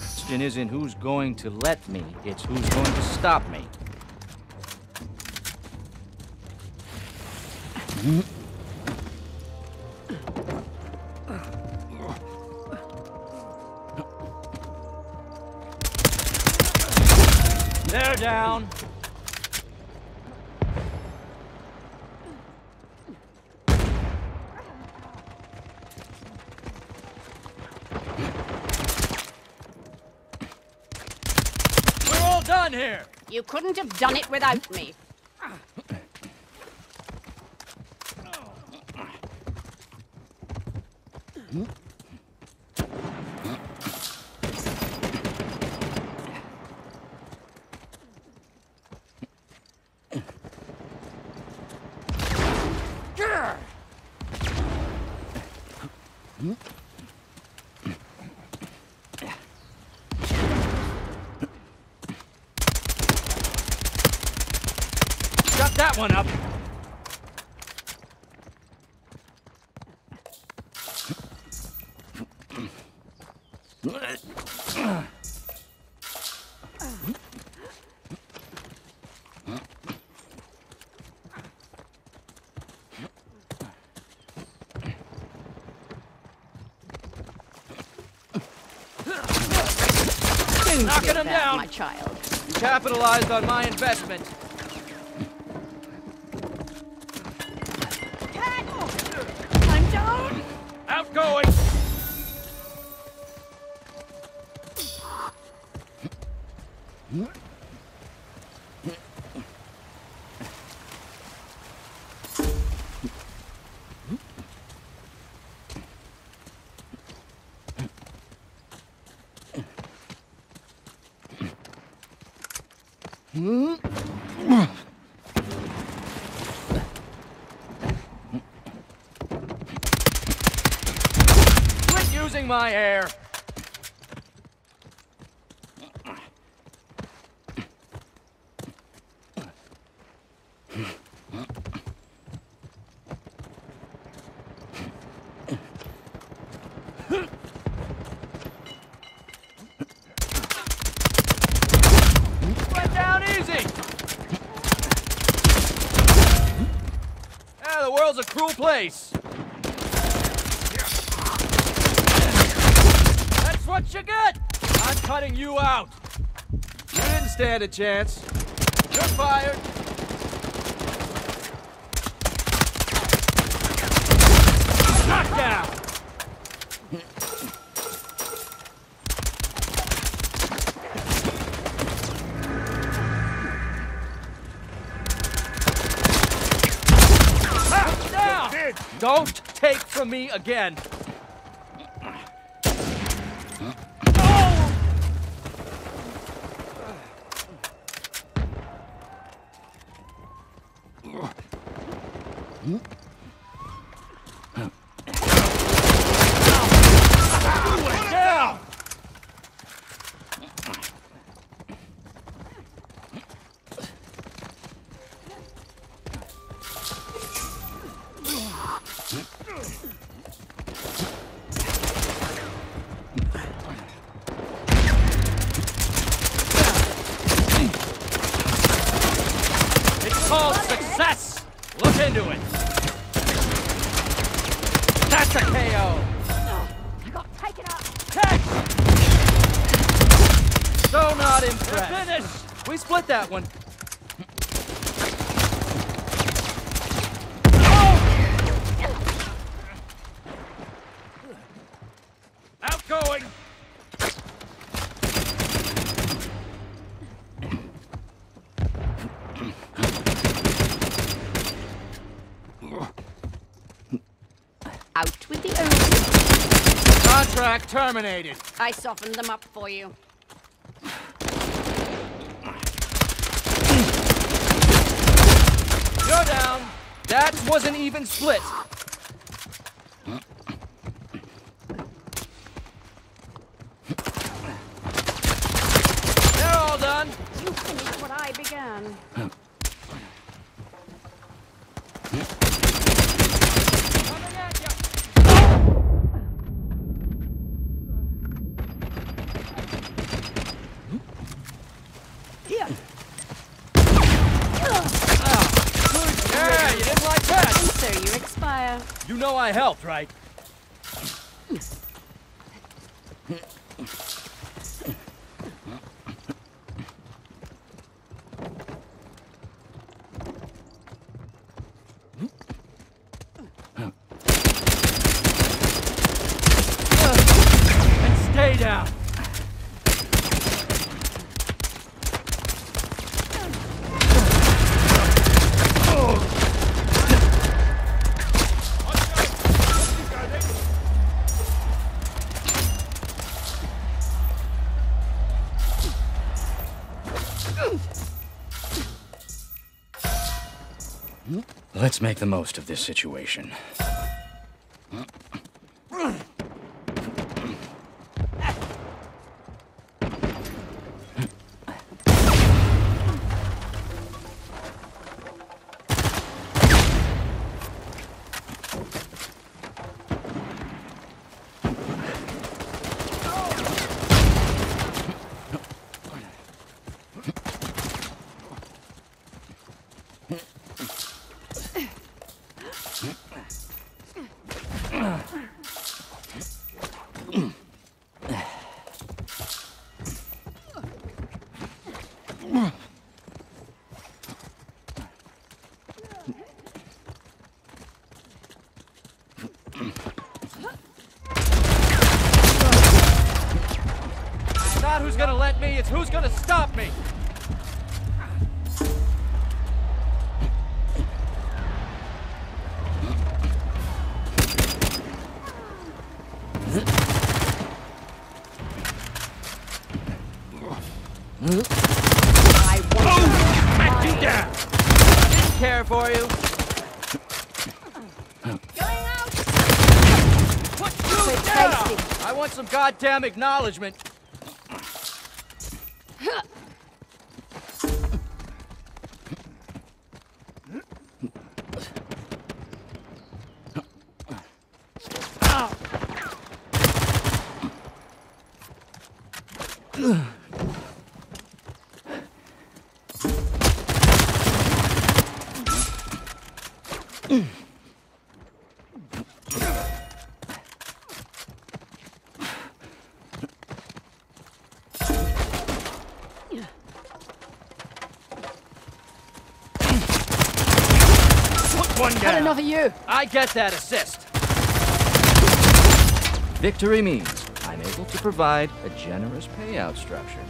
question isn't who's going to let me, it's who's going to stop me. They're down. All done here. You couldn't have done it without me. Shut that one up. Knocking him down. my child. You capitalized on my investment. I'm down. Outgoing. Quit hmm? My air. Went down easy. The world's a cruel place. That's what you get! I'm cutting you out! You didn't stand a chance. You're fired! Knockdown! Down! Don't take from me again! It's called success! Look into it! That's a KO! I got taken out. Catch! So not impressed. finished! We split that one. Outgoing! Out with the Contract terminated. I softened them up for you. You're down. That was an even split. They're all done. You finished what I began. Know I helped, right? Hmm. Let's make the most of this situation. Not who's gonna let me, it's who's gonna stop me. I want Smack you down. Didn't care for you. going out. Put you down. I want some goddamn acknowledgement. Put one Had down. enough of you. I get that assist. Victory means I'm able to provide a generous payout structure.